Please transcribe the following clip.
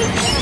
Yeah.